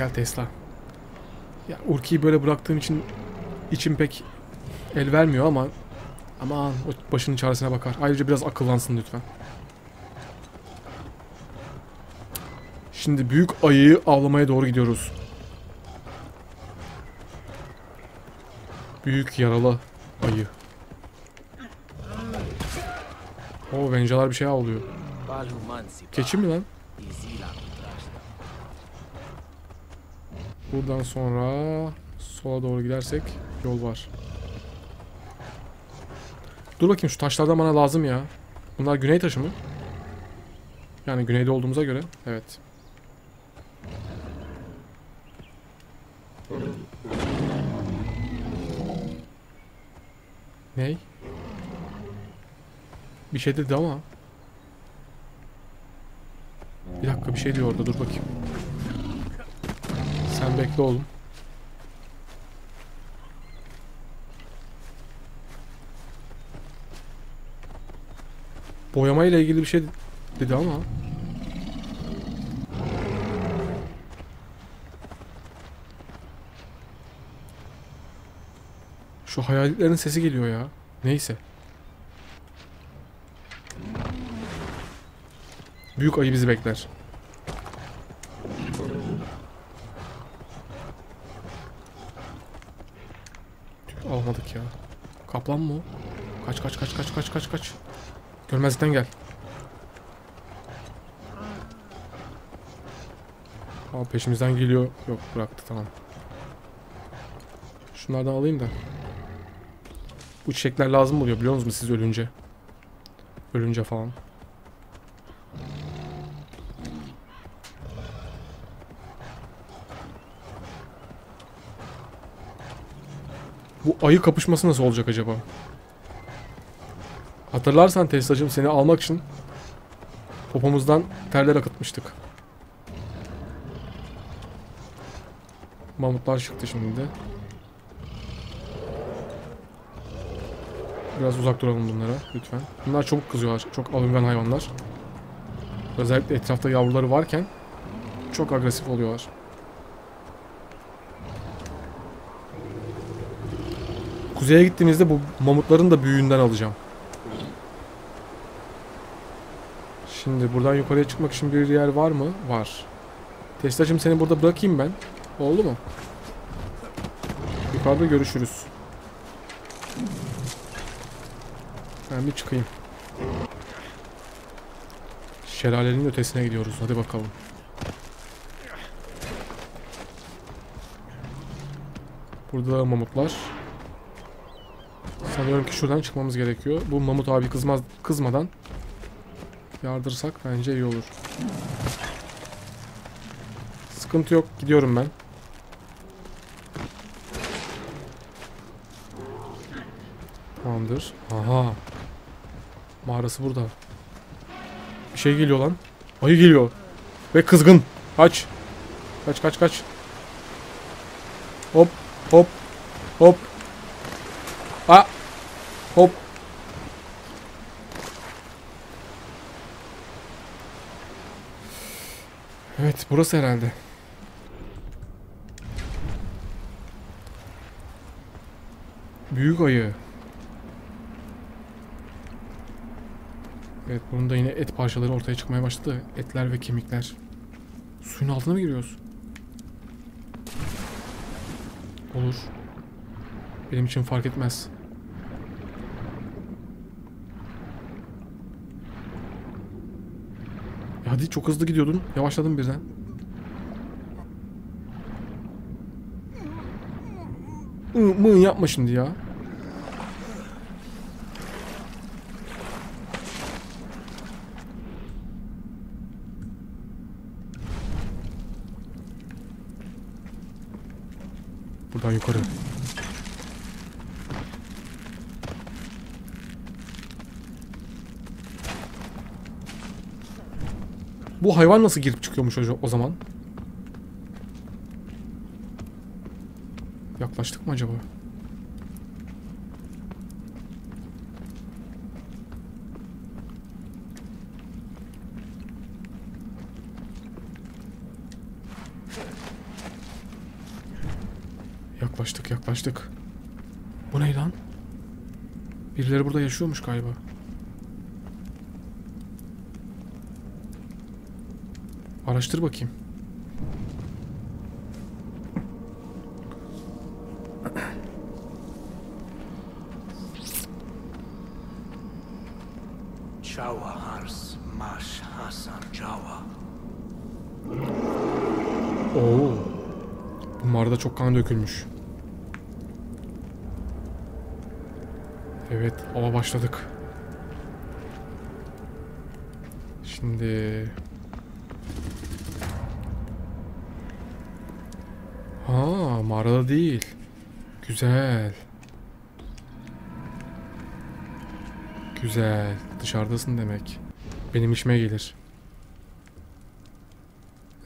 gel Tesla. Ya Urki'yi böyle bıraktığım için içim pek el vermiyor ama aman o başının çaresine bakar. Ayrıca biraz akıllansın lütfen. Şimdi büyük ayıyı avlamaya doğru gidiyoruz. Büyük yaralı ayı. O vencalar bir şey avlıyor. Keçi mi lan? Buradan sonra sola doğru gidersek yol var. Dur bakayım şu taşlardan bana lazım ya. Bunlar güney taşı mı? Yani güneyde olduğumuza göre. Evet. Ney? Bir şey dedi ama. Bir dakika bir şey diyor orada dur bakayım. Sen bekle oğlum. Boyama ile ilgili bir şey dedi ama. Şu hayaletlerin sesi geliyor ya. Neyse. Büyük ayı bizi bekler. Tüh, Almadık ya. Kaplan mı o? Kaç kaç kaç kaç kaç kaç kaç. Görmezlikten gel. Aa, peşimizden geliyor. Yok bıraktı tamam. Şunlardan alayım da. Bu çiçekler lazım oluyor biliyor musunuz siz ölünce? Ölünce falan. Bu ayı kapışması nasıl olacak acaba? Hatırlarsan Tesla'cığım seni almak için popomuzdan terler akıtmıştık. Mamutlar çıktı şimdi de. Biraz uzak duralım bunlara lütfen. Bunlar çabuk kızıyorlar. Çok alıngan hayvanlar. Özellikle etrafta yavruları varken çok agresif oluyorlar. Kuzeye gittiğimizde bu mamutların da büyüğünden alacağım. Şimdi buradan yukarıya çıkmak için bir yer var mı? Var. Tesla'cığım seni burada bırakayım ben. Oldu mu? Yukarıda görüşürüz. Ben bir çıkayım. Şelalenin ötesine gidiyoruz. Hadi bakalım. Burada da mamutlar. Sanıyorum ki şuradan çıkmamız gerekiyor. Bu mamut abi kızmaz, kızmadan yardırsak bence iyi olur. Sıkıntı yok. Gidiyorum ben. Tamamdır. Aha. Mağarası burada. Bir şey geliyor lan. Ayı geliyor. Ve kızgın. Kaç. Kaç kaç kaç. Hop hop hop. Hop. Evet burası herhalde. Büyük ayı. Evet bunun da yine et parçaları ortaya çıkmaya başladı. Etler ve kemikler. Suyun altına mı giriyoruz? Olur. Benim için fark etmez. Hadi çok hızlı gidiyordun. Yavaşladın birden. Mı yapma şimdi ya. Buradan yukarı. Bu hayvan nasıl girip çıkıyormuş o, zaman? Yaklaştık mı acaba? Yaklaştık yaklaştık. Bu ne lan? Birileri burada yaşıyormuş galiba. Araştır bakayım. Oo. Bu mağarada çok kan dökülmüş. Evet, hava başladık. Şimdi... Ha, mağarada değil. Güzel. Güzel. Dışarıdasın demek. Benim işime gelir.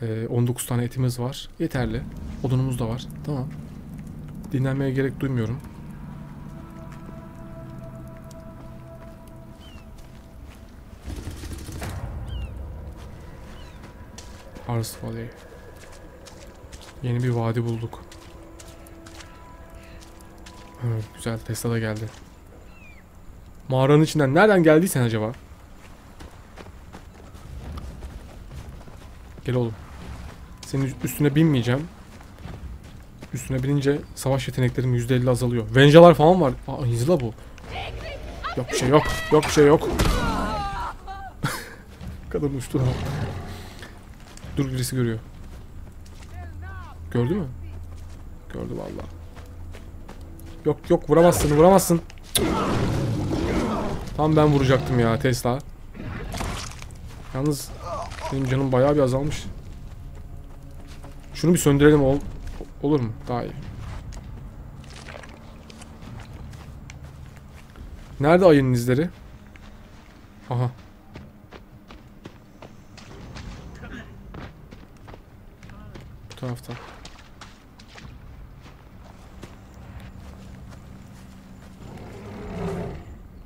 Ee, 19 tane etimiz var. Yeterli. Odunumuz da var. Tamam. Dinlenmeye gerek duymuyorum. Valley. Yeni bir vadi bulduk. Güzel. Tesla da geldi. Mağaranın içinden nereden geldiysen acaba? Gel oğlum. Senin üstüne binmeyeceğim. Üstüne binince savaş yeteneklerim %50 azalıyor. Venjalar falan var. Aa Inzila bu. Yok bir şey yok. Yok bir şey yok. Kadın uçtu. Dur birisi görüyor. Gördü mü? Gördü vallahi. Yok yok vuramazsın vuramazsın. Tam ben vuracaktım ya Tesla. Yalnız benim canım bayağı bir azalmış. Şunu bir söndürelim ol olur mu? Daha iyi. Nerede ayının izleri? Aha. Bu tarafta.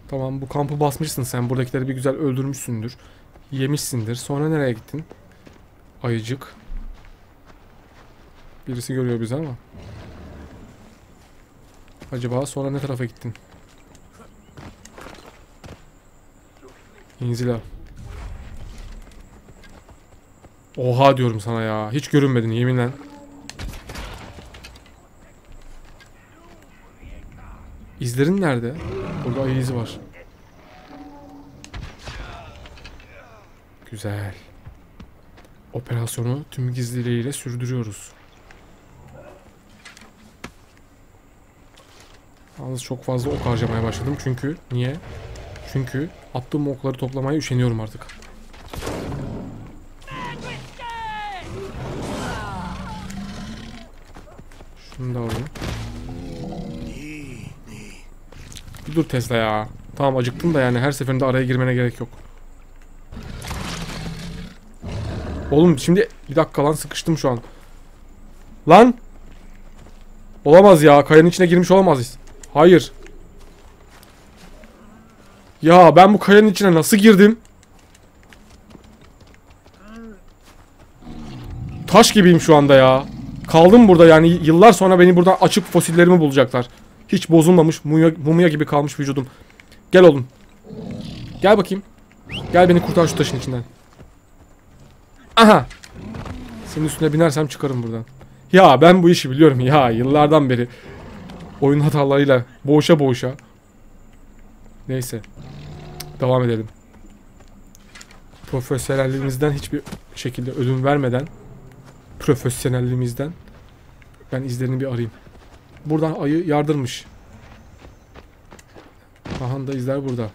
Tamam bu kampı basmışsın sen. Buradakileri bir güzel öldürmüşsündür. Yemişsindir. Sonra nereye gittin? Ayıcık. Birisi görüyor bizi ama. Acaba sonra ne tarafa gittin? İnzila. Oha diyorum sana ya. Hiç görünmedin yeminle. İzlerin nerede? Burada ayı izi var. Güzel. Operasyonu tüm gizliliğiyle sürdürüyoruz. Yalnız çok fazla ok harcamaya başladım. Çünkü niye? Çünkü attığım okları toplamaya üşeniyorum artık. Şunu da alayım. Bir dur Tesla ya. Tamam acıktım da yani her seferinde araya girmene gerek yok. Oğlum şimdi bir dakika lan sıkıştım şu an. Lan! Olamaz ya. Kayanın içine girmiş olamaz. Hayır. Ya ben bu kayanın içine nasıl girdim? Taş gibiyim şu anda ya. Kaldım burada yani yıllar sonra beni buradan açıp fosillerimi bulacaklar. Hiç bozulmamış mumya, mumya gibi kalmış vücudum. Gel oğlum. Gel bakayım. Gel beni kurtar şu taşın içinden. Aha. Senin üstüne binersem çıkarım buradan. Ya ben bu işi biliyorum ya yıllardan beri. Oyun hatalarıyla boğuşa boğuşa. Neyse. Devam edelim. Profesyonelliğimizden hiçbir şekilde ödün vermeden profesyonelliğimizden ben izlerini bir arayayım. Buradan ayı yardırmış. Ahan da izler burada.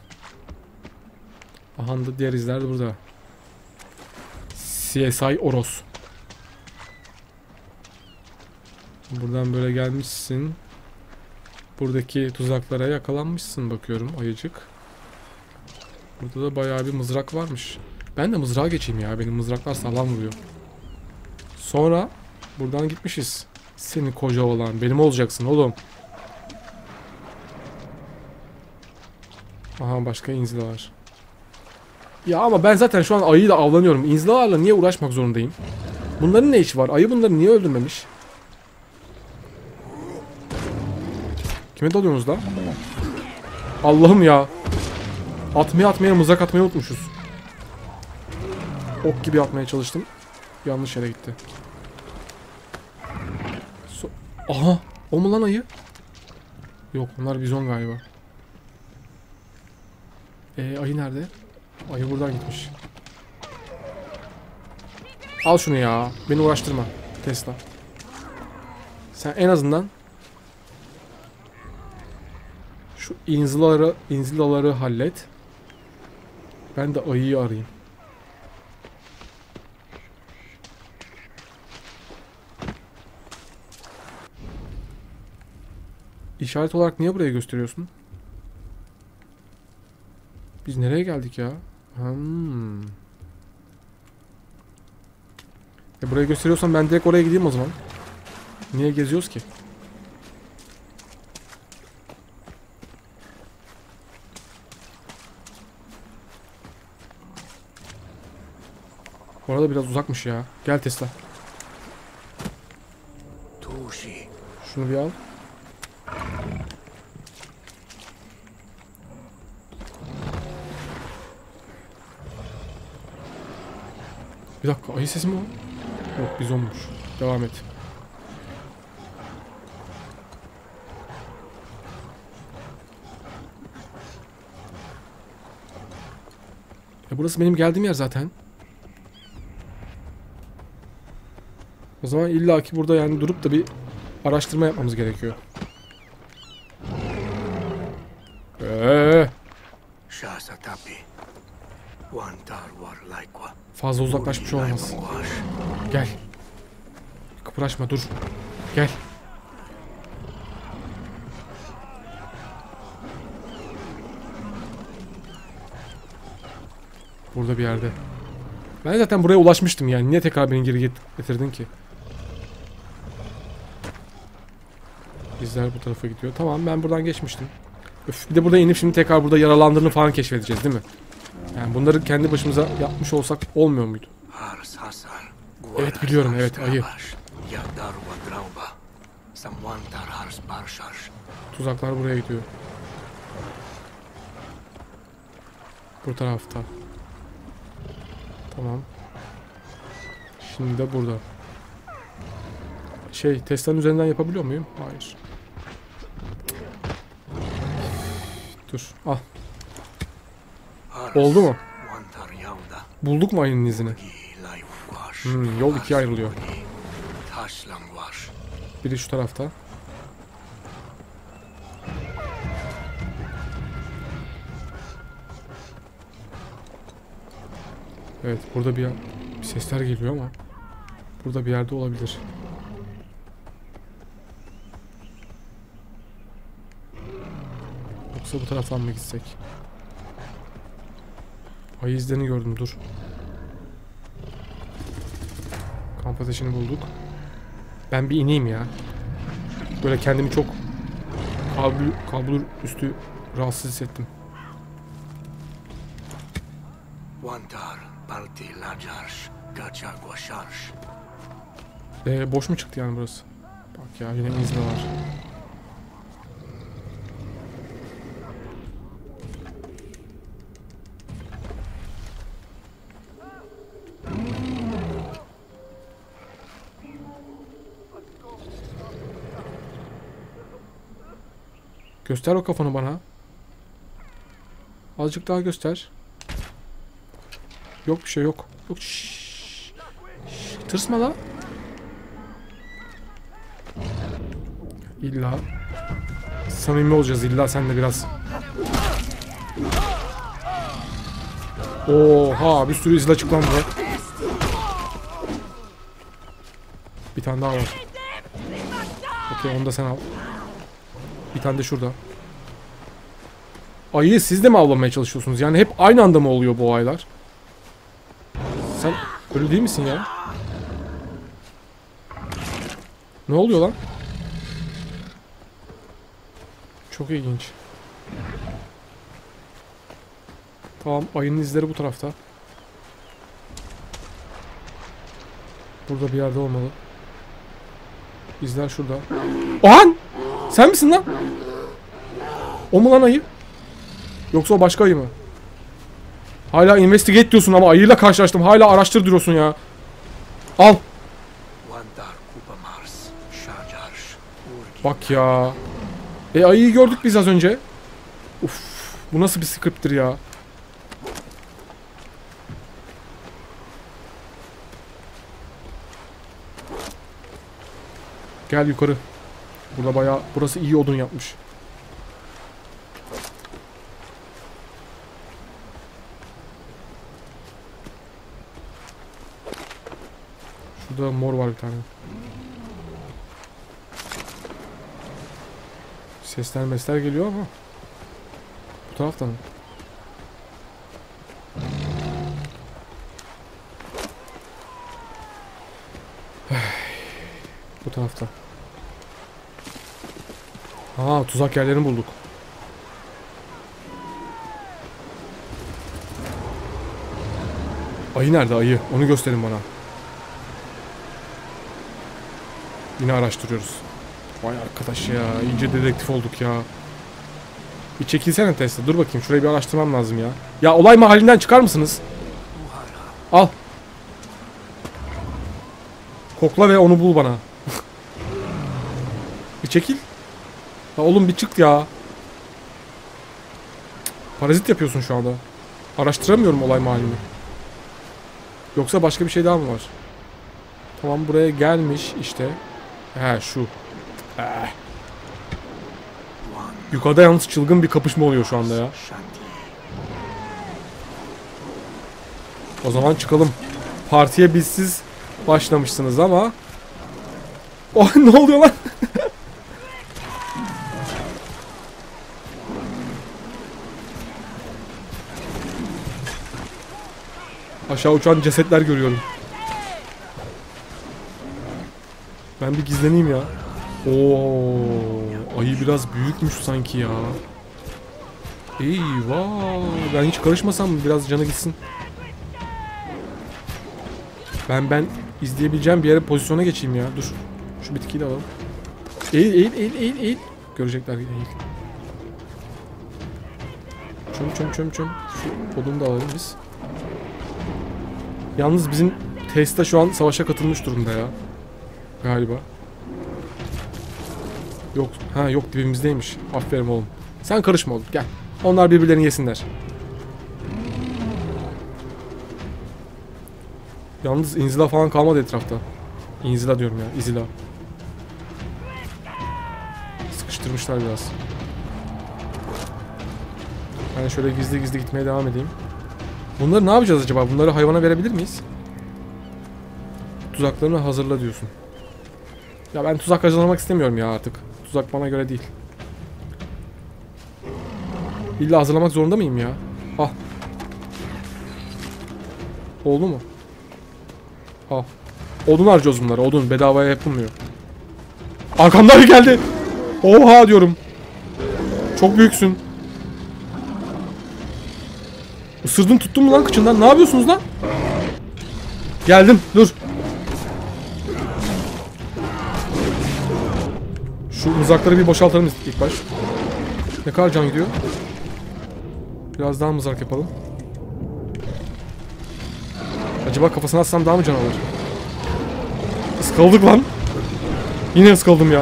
Ahan da diğer izler de burada. CSI Oros. Buradan böyle gelmişsin. Buradaki tuzaklara yakalanmışsın bakıyorum ayıcık. Burada da bayağı bir mızrak varmış. Ben de mızrağa geçeyim ya. Benim mızraklar sağlam vuruyor. Sonra buradan gitmişiz. Seni koca olan benim olacaksın oğlum. Aha başka inzilalar. Ya ama ben zaten şu an ayıyla avlanıyorum. İnzilalarla niye uğraşmak zorundayım? Bunların ne işi var? Ayı bunları niye öldürmemiş? Kime dalıyorsunuz lan? Allah'ım ya. Atmaya atmaya mızrak atmayı unutmuşuz. Ok gibi atmaya çalıştım. Yanlış yere gitti. Aha! O mu lan ayı? Yok onlar bizon galiba. Ee, ayı nerede? Ayı buradan gitmiş. Al şunu ya. Beni uğraştırma. Tesla. Sen en azından şu inzilaları, inzilaları hallet. Ben de ayıyı arayayım. İşaret olarak niye buraya gösteriyorsun? Biz nereye geldik ya? Hmm. E buraya gösteriyorsan ben direkt oraya gideyim o zaman. Niye geziyoruz ki? Bu arada biraz uzakmış ya. Gel Tesla. Şunu bir al. Bir dakika ayı sesi mi o? Yok bizonmuş. Devam et. Ya burası benim geldiğim yer zaten. O zaman illaki burada yani durup da bir araştırma yapmamız gerekiyor. Wantar war laikwa. Fazla uzaklaşmış olmaz. Gel. Kıpraşma dur. Gel. Burada bir yerde. Ben zaten buraya ulaşmıştım yani. Niye tekrar beni geri get- getirdin ki? İzler bu tarafa gidiyor. Tamam ben buradan geçmiştim. Öf, bir de burada inip şimdi tekrar burada yaralandığını falan keşfedeceğiz değil mi? Yani bunları kendi başımıza yapmış olsak olmuyor muydu? Evet, biliyorum, evet, ayı. Tuzaklar buraya gidiyor. Bu tarafta. Tamam. Şimdi de burada. Şey, Tesla'nın üzerinden yapabiliyor muyum? Hayır. Dur, al. Oldu mu? Bulduk mu ayının izini? Hmm, yol ikiye ayrılıyor. Wash. Biri şu tarafta. Evet burada bir, bir sesler geliyor ama burada bir yerde olabilir. Yoksa bu taraftan mı gitsek? Ayı izlerini gördüm dur. Kamp ateşini bulduk. Ben bir ineyim ya. Böyle kendimi çok kabul, kabul üstü rahatsız hissettim. Wantar parti lajarsh. Gachag washarsh. Ee, boş mu çıktı yani burası? Bak ya yine izle var. Göster o kafanı bana. Azıcık daha göster. Yok bir şey yok. Yok. şşş. Şşş, Tırsma la. İlla samimi olacağız illa sen de biraz. Oha bir sürü izle açıklandı. Bir tane daha var. Okey onu da sen al. Bir tane de şurada. Ayıyı siz de mi avlamaya çalışıyorsunuz? Yani hep aynı anda mı oluyor bu olaylar? Sen ölü değil misin ya? Ne oluyor lan? Çok ilginç. Tamam ayının izleri bu tarafta. Burada bir yerde olmalı. İzler şurada. Ohan! Sen misin lan? O mu lan ayı? Yoksa o başka ayı mı? Hala investigate diyorsun ama ayıyla karşılaştım. Hala araştır diyorsun ya. Al. Bak ya. E ayıyı gördük biz az önce. Uf, bu nasıl bir script'tir ya? Gel yukarı. Burada bayağı burası iyi odun yapmış. Şurada mor var bir tane. Sesler mesler geliyor ama. Bu taraftan mı? Bu taraftan. Aa tuzak yerlerini bulduk. Ayı nerede ayı? Onu gösterin bana. Yine araştırıyoruz. Vay arkadaş ya. iyice dedektif olduk ya. Bir çekilsene Tesla. Dur bakayım. Şurayı bir araştırmam lazım ya. Ya olay mahallinden çıkar mısınız? Al. Kokla ve onu bul bana. bir çekil. Ya oğlum bir çık ya. Parazit yapıyorsun şu anda. Araştıramıyorum olay mahallini. Yoksa başka bir şey daha mı var? Tamam buraya gelmiş işte. He şu. Eh. Yukarıda yalnız çılgın bir kapışma oluyor şu anda ya. O zaman çıkalım. Partiye bizsiz başlamışsınız ama. Oh ne oluyor lan? Aşağı uçan cesetler görüyorum. Ben bir gizleneyim ya. Oo, ayı biraz büyükmüş sanki ya. Eyvah. Ben hiç karışmasam mı? Biraz canı gitsin. Ben ben izleyebileceğim bir yere pozisyona geçeyim ya. Dur. Şu bitkiyi de alalım. Eğil eğil eğil eğil eğil. Görecekler eğil. Çöm çöm çöm çöm. Şu da alalım biz. Yalnız bizim Tesla şu an savaşa katılmış durumda ya. Galiba. Yok. Ha yok dibimizdeymiş. Aferin oğlum. Sen karışma oğlum gel. Onlar birbirlerini yesinler. Yalnız inzila falan kalmadı etrafta. İnzila diyorum ya, izila. Sıkıştırmışlar biraz. Ben şöyle gizli gizli gitmeye devam edeyim. Bunları ne yapacağız acaba? Bunları hayvana verebilir miyiz? Tuzaklarını hazırla diyorsun. Ya ben tuzak hazırlamak istemiyorum ya artık. Tuzak bana göre değil. İlla hazırlamak zorunda mıyım ya? Ah. Oldu mu? Al. Odun harcıyoruz bunları. Odun bedavaya yapılmıyor. Arkamdan geldi. Oha diyorum. Çok büyüksün. Isırdın tuttun mu lan kıçından? Ne yapıyorsunuz lan? Geldim. Dur. Şu mızrakları bir boşaltalım ilk baş. Ne kadar can gidiyor? Biraz daha mızrak yapalım. Acaba kafasına atsam daha mı can alır? Iskaldık lan. Yine ıskaldım ya.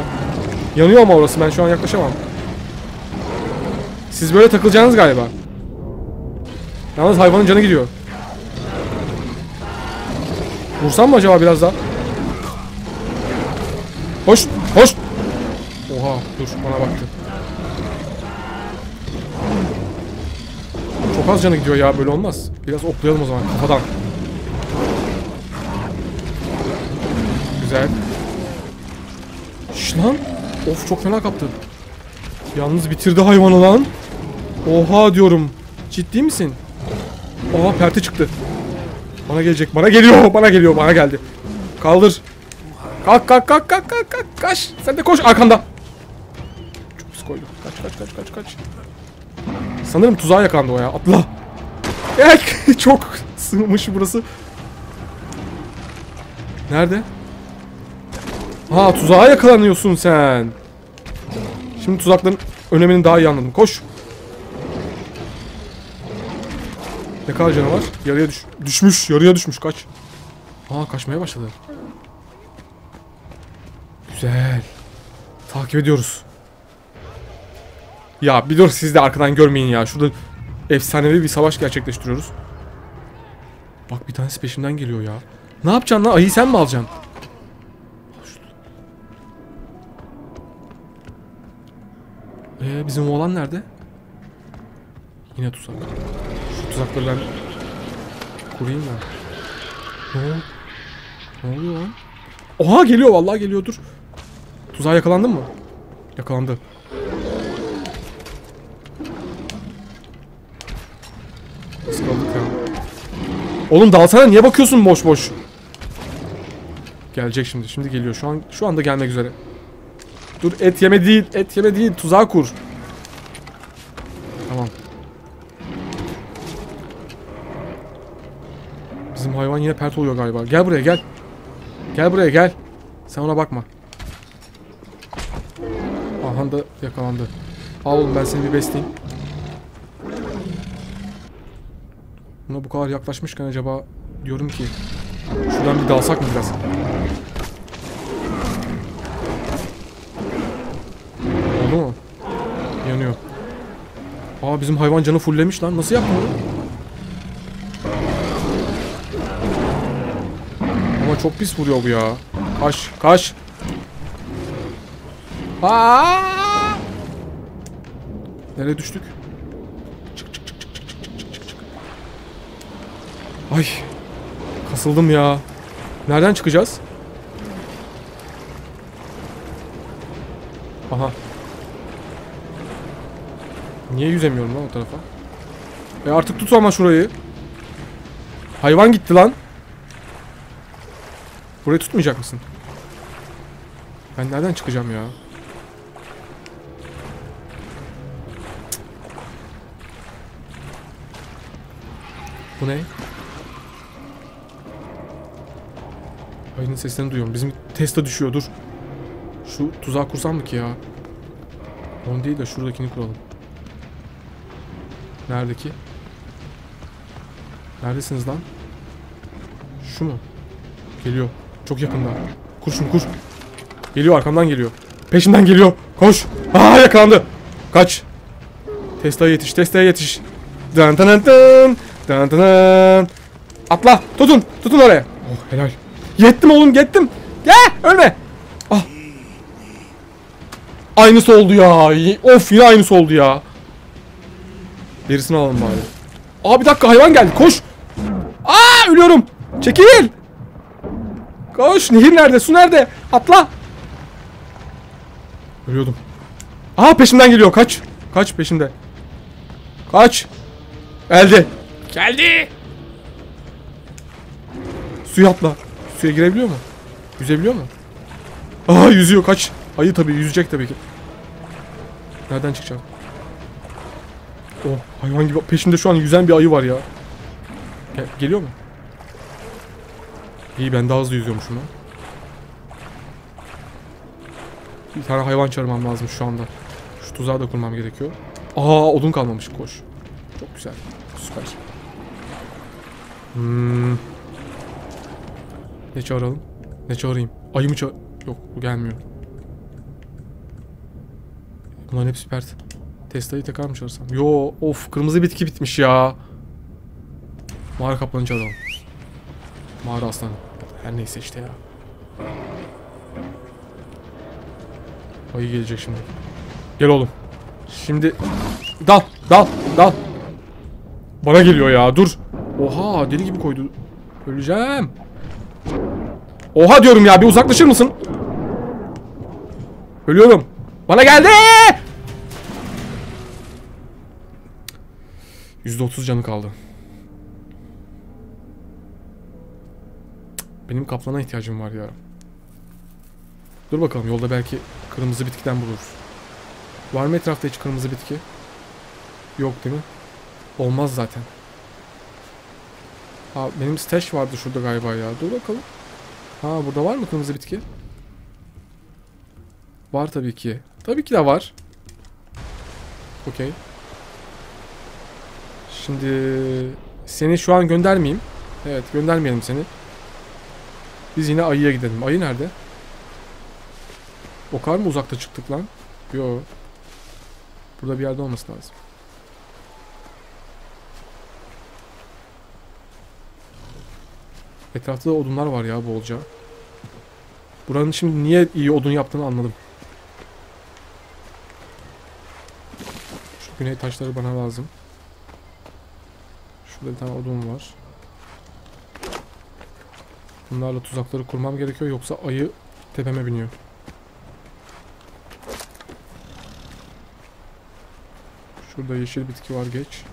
Yanıyor ama orası ben şu an yaklaşamam. Siz böyle takılacaksınız galiba. Yalnız hayvanın canı gidiyor. Vursam mı acaba biraz daha? Hoş, hoş. Oha, dur bana baktı. Çok az canı gidiyor ya böyle olmaz. Biraz oklayalım o zaman kafadan. Güzel. Şş lan. Of çok fena kaptı. Yalnız bitirdi hayvanı lan. Oha diyorum. Ciddi misin? Oha perte çıktı. Bana gelecek. Bana geliyor. Bana geliyor. Bana geldi. Kaldır. Kalk kalk kalk kalk kalk kalk. Kaç. Sen de koş arkanda. Çok pis koydu. Kaç kaç kaç kaç kaç. Sanırım tuzağa yakalandı o ya. Atla. Gel. Çok sığmış burası. Nerede? Ha tuzağa yakalanıyorsun sen. Şimdi tuzakların... önemini daha iyi anladım. Koş. Ne kadar canı var? Yarıya düş düşmüş. Yarıya düşmüş. Kaç. Aa kaçmaya başladı. Güzel. Takip ediyoruz. Ya biliyoruz siz de arkadan görmeyin ya. Şurada efsanevi bir savaş gerçekleştiriyoruz. Bak bir tanesi peşimden geliyor ya. Ne yapacaksın lan? Ayıyı sen mi alacaksın? Ee, bizim oğlan nerede? Yine tuzak. Ben kurayım da. Ne oldu? Ne oluyor lan? Oha geliyor vallahi geliyor dur. Tuzağa yakalandın mı? Yakalandı. Nasıl kaldık ya? Oğlum dalsana niye bakıyorsun boş boş? Gelecek şimdi. Şimdi geliyor. Şu an şu anda gelmek üzere. Dur et yeme değil. Et yeme değil. Tuzağa kur. Yine pert oluyor galiba. Gel buraya gel. Gel buraya gel. Sen ona bakma. Aha da yakalandı. Al oğlum ben seni bir besleyeyim. Buna bu kadar yaklaşmışken acaba diyorum ki şuradan bir dalsak mı biraz? Oldu mu? Yanıyor. Aa bizim hayvan canı fulllemiş lan. Nasıl yaptın onu? Çok pis vuruyor bu ya. Kaç, kaç. Aa! Nereye düştük? Çık çık çık çık çık çık çık çık. Ay. Kasıldım ya. Nereden çıkacağız? Aha. Niye yüzemiyorum lan o tarafa? E artık tut ama şurayı. Hayvan gitti lan. Burayı tutmayacak mısın? Ben nereden çıkacağım ya? Bu ne? Ayının seslerini duyuyorum. Bizim Tesla düşüyor dur. Şu tuzağı kursam mı ki ya? Onu değil de şuradakini kuralım. Neredeki? Neredesiniz lan? Şu mu? Geliyor. Çok yakında. Kur şunu kur. Geliyor arkamdan geliyor. Peşimden geliyor. Koş. Aa yakalandı. Kaç. Tesla'ya yetiş. Tesla'ya yetiş. Dın dın. Dın dın dın. Atla. Tutun. Tutun oraya. Oh helal. Yettim oğlum yettim. Gel ölme. Ah. Aynısı oldu ya. Of yine aynısı oldu ya. Gerisini alalım bari. Aa bir dakika hayvan geldi. Koş. Aa ölüyorum. Çekil. Koş. Nehir nerede? Su nerede? Atla. Ölüyordum. Aa peşimden geliyor. Kaç. Kaç peşimde. Kaç. Geldi. Geldi. Suya atla. Suya girebiliyor mu? Yüzebiliyor mu? Aa yüzüyor kaç. Ayı tabii yüzecek tabii ki. Nereden çıkacağım? Oh hayvan gibi peşimde şu an yüzen bir ayı var ya. Gel- geliyor mu? İyi ben daha hızlı yüzüyormuşum lan. Bir tane hayvan çağırmam lazım şu anda. Şu tuzağı da kurmam gerekiyor. Aa odun kalmamış koş. Çok güzel. Süper. Hmm. Ne çağıralım? Ne çağırayım? Ayı mı çağır... Yok bu gelmiyor. Bunların hepsi pert. Tesla'yı tekrar mı çağırsam? Yo of kırmızı bitki bitmiş ya. Mağara kaplanı çağıralım. Mağara aslanı. Her neyse işte ya. Ayı gelecek şimdi. Gel oğlum. Şimdi dal dal dal. Bana geliyor ya dur. Oha deli gibi koydu. Öleceğim. Oha diyorum ya bir uzaklaşır mısın? Ölüyorum. Bana geldi. %30 canı kaldı. Benim kaplana ihtiyacım var ya. Dur bakalım yolda belki kırmızı bitkiden buluruz. Var mı etrafta hiç kırmızı bitki? Yok değil mi? Olmaz zaten. Ha benim stash vardı şurada galiba ya. Dur bakalım. Ha burada var mı kırmızı bitki? Var tabii ki. Tabii ki de var. Okey. Şimdi seni şu an göndermeyeyim. Evet göndermeyelim seni. Biz yine ayıya gidelim. Ayı nerede? O kadar mı uzakta çıktık lan? Yo. Burada bir yerde olması lazım. Etrafta da odunlar var ya bolca. Buranın şimdi niye iyi odun yaptığını anladım. Şu güney taşları bana lazım. Şurada bir tane odun var. Bunlarla tuzakları kurmam gerekiyor yoksa ayı tepeme biniyor. Şurada yeşil bitki var geç.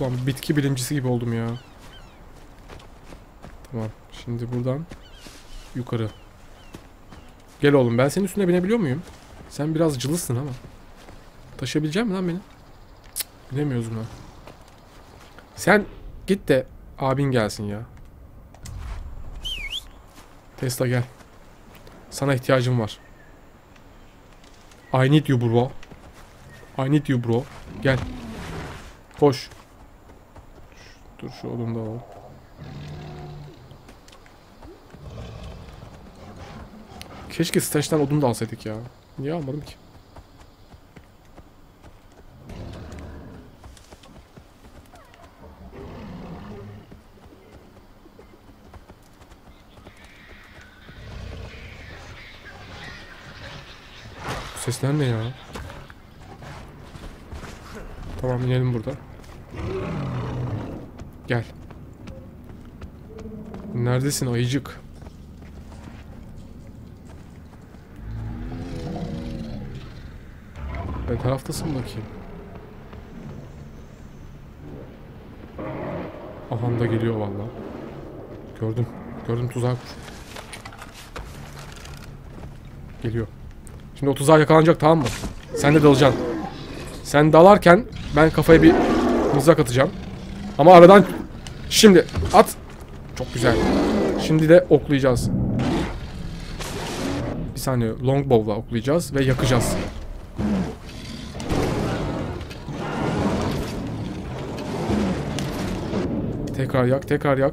Ulan bitki bilimcisi gibi oldum ya. Tamam. Şimdi buradan yukarı. Gel oğlum ben senin üstüne binebiliyor muyum? Sen biraz cılızsın ama. Taşıyabilecek misin lan beni? Cık, bilemiyoruz buna. Sen git de abin gelsin ya. Tesla gel. Sana ihtiyacım var. I need you bro. I need you bro. Gel. Koş. Dur şu odun da Keşke stage'den odun da alsaydık ya. Niye almadım ki? Sesler ne ya? Tamam inelim burada. Gel. Neredesin ayıcık? Ne taraftasın bakayım? Aha da geliyor vallahi. Gördüm. Gördüm tuzağı kur. Geliyor. Şimdi o tuzağa yakalanacak tamam mı? Sen de dalacaksın. Sen dalarken ben kafaya bir mızrak atacağım. Ama aradan şimdi at. Çok güzel. Şimdi de oklayacağız. Bir saniye longbow'la oklayacağız ve yakacağız. Tekrar yak, tekrar yak.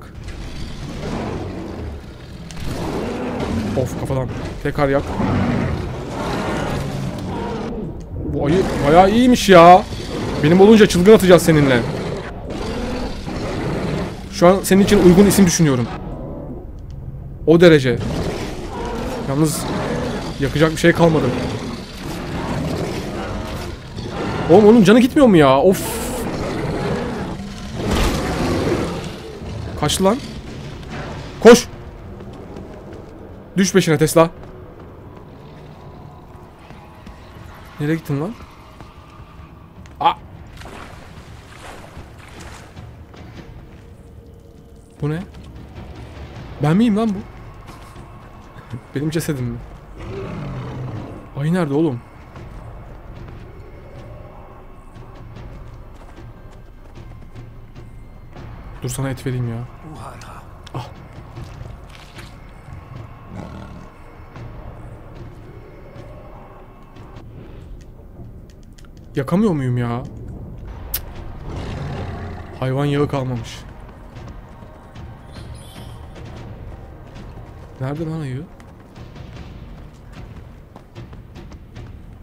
Of kafadan. Tekrar yak. Bu ayı bayağı iyiymiş ya. Benim olunca çılgın atacağız seninle. Şu an senin için uygun isim düşünüyorum. O derece. Yalnız yakacak bir şey kalmadı. Oğlum onun canı gitmiyor mu ya? Of. Kaçtı lan. Koş. Düş peşine Tesla. Nereye gittin lan? Aa. Bu ne? Ben miyim lan bu? Benim cesedim mi? Ayı nerede oğlum? Dur sana et vereyim ya. Yakamıyor muyum ya? Cık. Hayvan yağı kalmamış. Nerede lan ayı?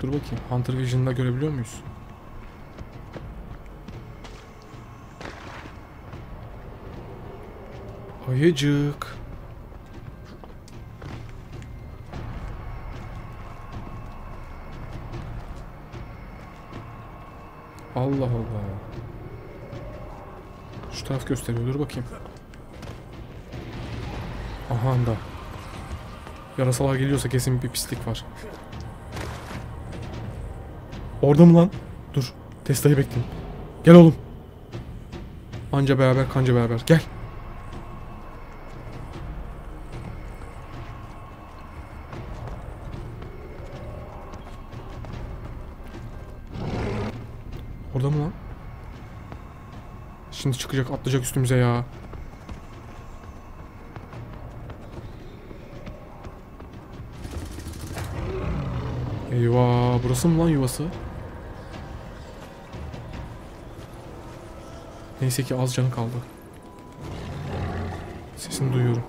Dur bakayım. Hunter Vision'da görebiliyor muyuz? Ayıcık. Gösteriyor. Dur bakayım. Aha da. Yarasalar geliyorsa kesin bir pislik var. Orada mı lan? Dur. Tesla'yı bekleyin. Gel oğlum. Anca beraber kanca beraber. Gel. Şimdi çıkacak atlayacak üstümüze ya. Eyvah burası mı lan yuvası? Neyse ki az canı kaldı. Sesini duyuyorum.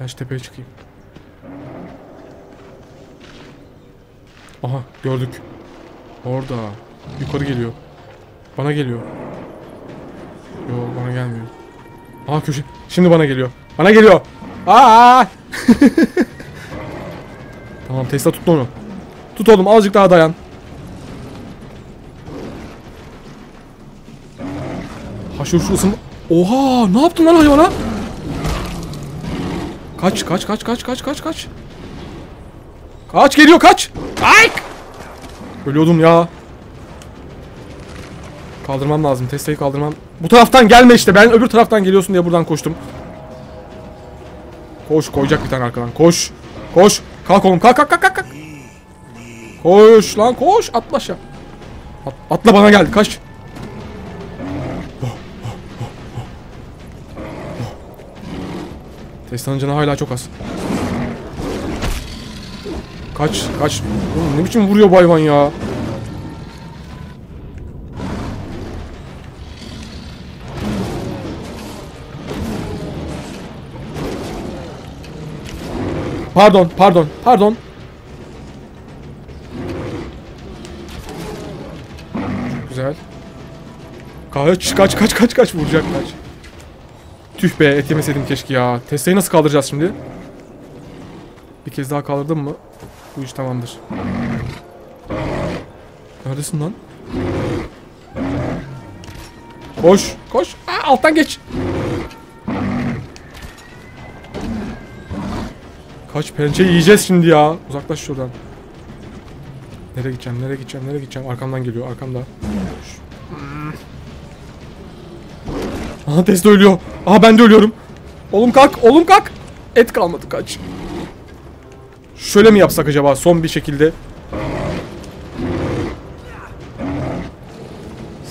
Ben şu tepeye çıkayım. Aha gördük. Orada. Yukarı geliyor. Bana geliyor. Yo bana gelmiyor. Aa köşe. Şimdi bana geliyor. Bana geliyor. Aa! tamam Tesla tut onu. Tut oğlum azıcık daha dayan. Haşır şu ısınma. Oha ne yaptın lan hayvana? Kaç kaç kaç kaç kaç kaç kaç. Kaç geliyor kaç. Ay! Ölüyordum ya. Kaldırmam lazım. Tesla'yı kaldırmam. Bu taraftan gelme işte. Ben öbür taraftan geliyorsun diye buradan koştum. Koş koyacak bir tane arkadan. Koş. Koş. Kalk oğlum. Kalk kalk kalk. kalk. Koş lan koş. Atla aşağı. At- atla bana geldi. Kaç. Tesla'nın canı hala çok az. Kaç, kaç. Oğlum ne biçim vuruyor bu hayvan ya? Pardon, pardon, pardon. Güzel. Kaç, kaç, kaç, kaç, kaç vuracak kaç. Tüh be et yemeseydim keşke ya. Tesla'yı nasıl kaldıracağız şimdi? Bir kez daha kaldırdım mı? Bu iş tamamdır. Neredesin lan? Koş, koş. Aa, alttan geç. Kaç pençe yiyeceğiz şimdi ya. Uzaklaş şuradan. Nereye gideceğim, nereye gideceğim, nereye gideceğim? Arkamdan geliyor, arkamda. Aha Tesla ölüyor. Aha ben de ölüyorum. Oğlum kalk, oğlum kalk. Et kalmadı kaç. Şöyle mi yapsak acaba son bir şekilde?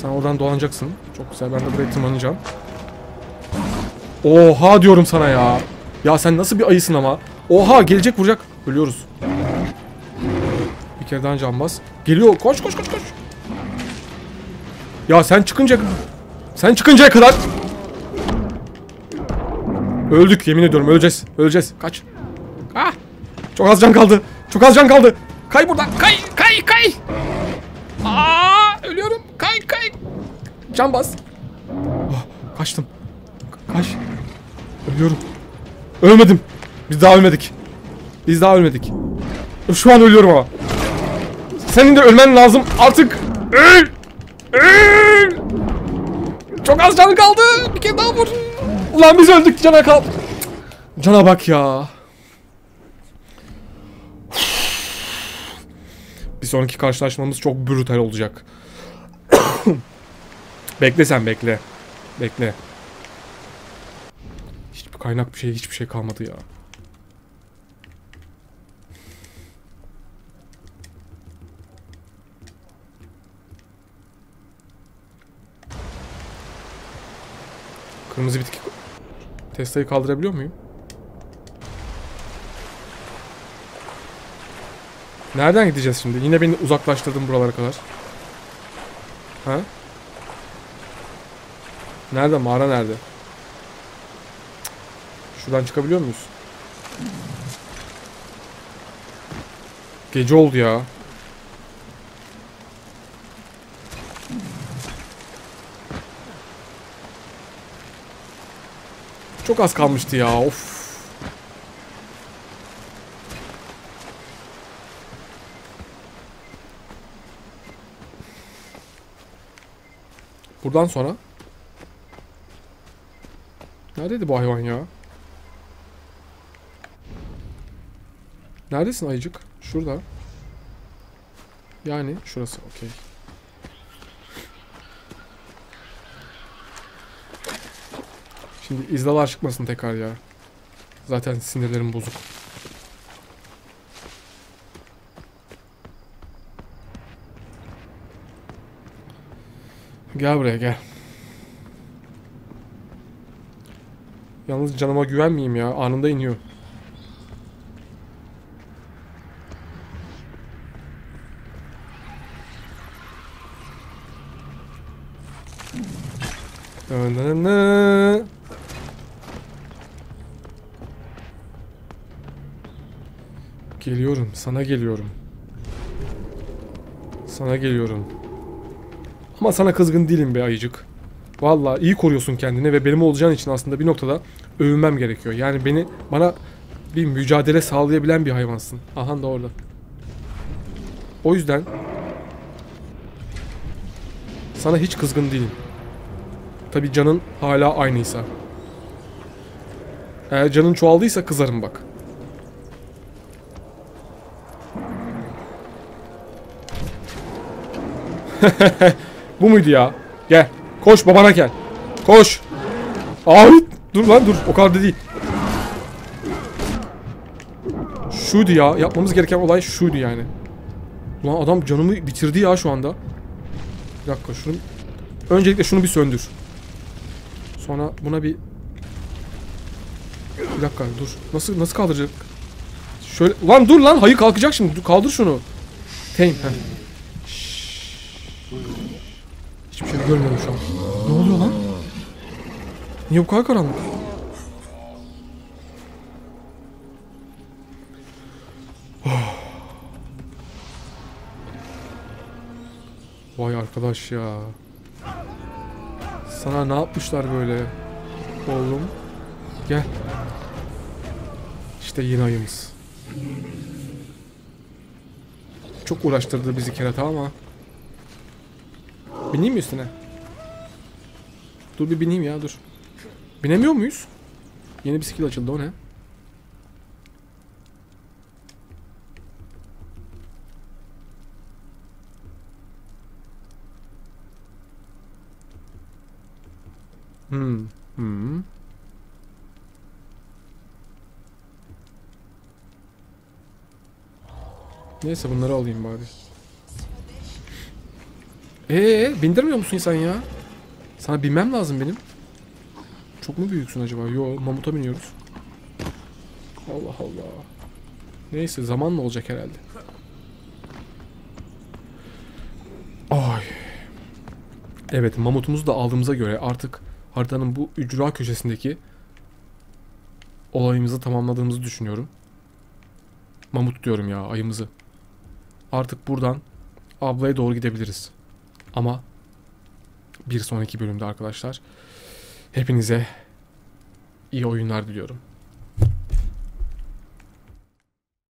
Sen oradan dolanacaksın. Çok güzel ben de buraya tırmanacağım. Oha diyorum sana ya. Ya sen nasıl bir ayısın ama. Oha gelecek vuracak. Ölüyoruz. Bir kere daha can bas. Geliyor. Koş koş koş koş. Ya sen çıkınca... Sen çıkıncaya kadar... Öldük yemin ediyorum öleceğiz. Öleceğiz. Kaç. Ah. Çok az can kaldı. Çok az can kaldı. Kay buradan. Kay kay kay. Aa, ölüyorum. Kay kay. Can bas. Oh, kaçtım. Ka- Kaç. Ölüyorum. Ölmedim. Biz daha ölmedik. Biz daha ölmedik. Şu an ölüyorum ama. Senin de ölmen lazım. Artık öl. Öl. Çok az can kaldı. Bir kere daha vur. Ulan biz öldük cana kal. Cana bak ya. Bir sonraki karşılaşmamız çok brutal olacak. bekle sen bekle. Bekle. Kaynak bir şey hiçbir şey kalmadı ya. Kırmızı bitki... Tesla'yı kaldırabiliyor muyum? Nereden gideceğiz şimdi? Yine beni uzaklaştırdın buralara kadar. Ha? Nerede? Mağara nerede? Şuradan çıkabiliyor muyuz? Gece oldu ya. Çok az kalmıştı ya. Of. Buradan sonra Neredeydi bu hayvan ya? Neredesin ayıcık? Şurada. Yani şurası okey. Şimdi izdalar çıkmasın tekrar ya. Zaten sinirlerim bozuk. Gel buraya gel. Yalnız canıma güvenmeyeyim ya. Anında iniyor. Geliyorum. Sana geliyorum. Sana geliyorum. Ama sana kızgın değilim be ayıcık. Vallahi iyi koruyorsun kendini ve benim olacağın için aslında bir noktada övünmem gerekiyor. Yani beni bana bir mücadele sağlayabilen bir hayvansın. Aha da orada. O yüzden sana hiç kızgın değilim. Tabi canın hala aynıysa. Eğer canın çoğaldıysa kızarım bak. Bu muydu ya? Gel. Koş babana gel. Koş. Abi dur lan dur. O kadar da değil. Şuydu ya. Yapmamız gereken olay şuydu yani. Ulan adam canımı bitirdi ya şu anda. Bir dakika şunu... Öncelikle şunu bir söndür. Sonra buna bir... Bir dakika dur. Nasıl nasıl kaldıracak? Şöyle... Lan dur lan. Hayır kalkacak şimdi. Dur, kaldır şunu. Teyim. Heh. Hiçbir şey görmüyorum şu an. Ne oluyor lan? Niye bu kadar karanlık? Vay arkadaş ya. Sana ne yapmışlar böyle? Oğlum. Gel. İşte yeni ayımız. Çok uğraştırdı bizi kerata ama. Bineyim mi üstüne? Dur bir bineyim ya dur. Binemiyor muyuz? Yeni skill açıldı o ne? Hmm. Hmm. Neyse bunları alayım bari. Ee, bindirmiyor musun sen ya? Sana binmem lazım benim. Çok mu büyüksün acaba? Yo, mamuta biniyoruz. Allah Allah. Neyse zamanla olacak herhalde. Ay. Evet mamutumuzu da aldığımıza göre artık haritanın bu ücra köşesindeki olayımızı tamamladığımızı düşünüyorum. Mamut diyorum ya ayımızı. Artık buradan ablaya doğru gidebiliriz. Ama bir sonraki bölümde arkadaşlar hepinize iyi oyunlar diliyorum.